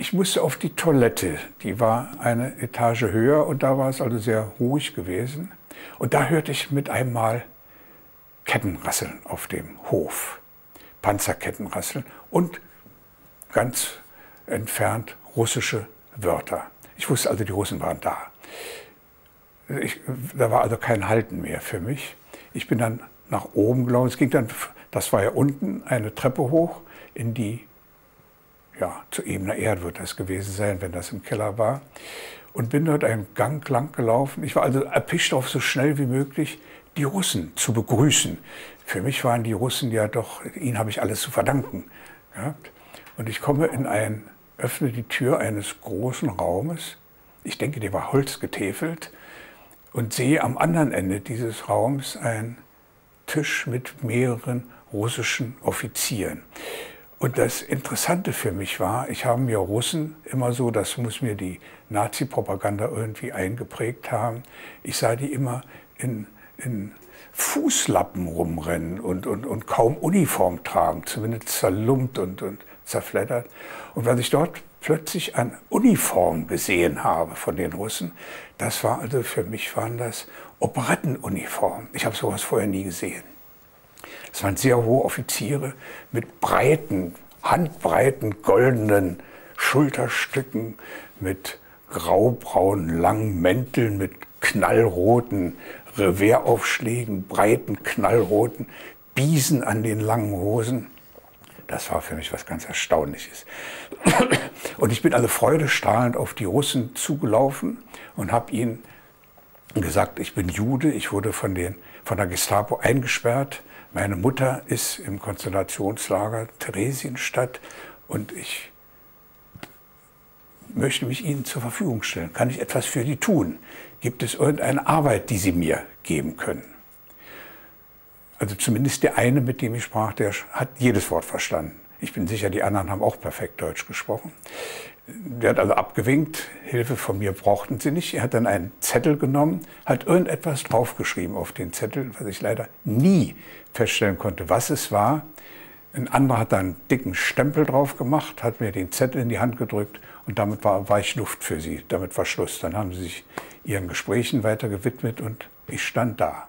Ich musste auf die Toilette. Die war eine Etage höher und da war es also sehr ruhig gewesen. Und da hörte ich mit einmal Kettenrasseln auf dem Hof. Panzerkettenrasseln und ganz entfernt russische Wörter. Ich wusste also, die Russen waren da. Ich, da war also kein Halten mehr für mich. Ich bin dann nach oben gelaufen. Es ging dann, das war ja unten, eine Treppe hoch in die ja, zu ebener Erde wird das gewesen sein, wenn das im Keller war. Und bin dort einen Gang lang gelaufen. Ich war also erpischt auf so schnell wie möglich die Russen zu begrüßen. Für mich waren die Russen ja doch, ihnen habe ich alles zu verdanken. Ja. Und ich komme in ein, öffne die Tür eines großen Raumes. Ich denke, der war holzgetäfelt und sehe am anderen Ende dieses Raums einen Tisch mit mehreren russischen Offizieren. Und das Interessante für mich war, ich habe mir Russen immer so, das muss mir die Nazi-Propaganda irgendwie eingeprägt haben, ich sah die immer in, in Fußlappen rumrennen und, und, und kaum Uniform tragen, zumindest zerlumpt und, und zerfleddert. Und was ich dort plötzlich an Uniform gesehen habe von den Russen, das war also für mich waren das Operettenuniformen. Ich habe sowas vorher nie gesehen. Das waren sehr hohe Offiziere mit breiten, handbreiten, goldenen Schulterstücken, mit graubraunen, langen Mänteln, mit knallroten Reveraufschlägen, breiten, knallroten Biesen an den langen Hosen. Das war für mich was ganz Erstaunliches. Und ich bin alle freudestrahlend auf die Russen zugelaufen und habe ihnen gesagt, ich bin Jude, ich wurde von, den, von der Gestapo eingesperrt, meine Mutter ist im Konzentrationslager Theresienstadt und ich möchte mich Ihnen zur Verfügung stellen. Kann ich etwas für Sie tun? Gibt es irgendeine Arbeit, die Sie mir geben können? Also zumindest der eine, mit dem ich sprach, der hat jedes Wort verstanden. Ich bin sicher, die anderen haben auch perfekt Deutsch gesprochen. Der hat also abgewinkt, Hilfe von mir brauchten sie nicht. Er hat dann einen Zettel genommen, hat irgendetwas draufgeschrieben auf den Zettel, was ich leider nie feststellen konnte, was es war. Ein anderer hat da einen dicken Stempel drauf gemacht, hat mir den Zettel in die Hand gedrückt und damit war, war ich Luft für sie. Damit war Schluss. Dann haben sie sich ihren Gesprächen weiter gewidmet und ich stand da.